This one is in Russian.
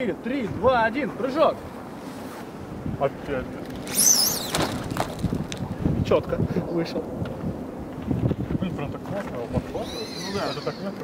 4, 3, 2, 1, прыжок. Опять. Четко вышел. Блин, прям так классно его подхватывает. Ну да. Это так классно.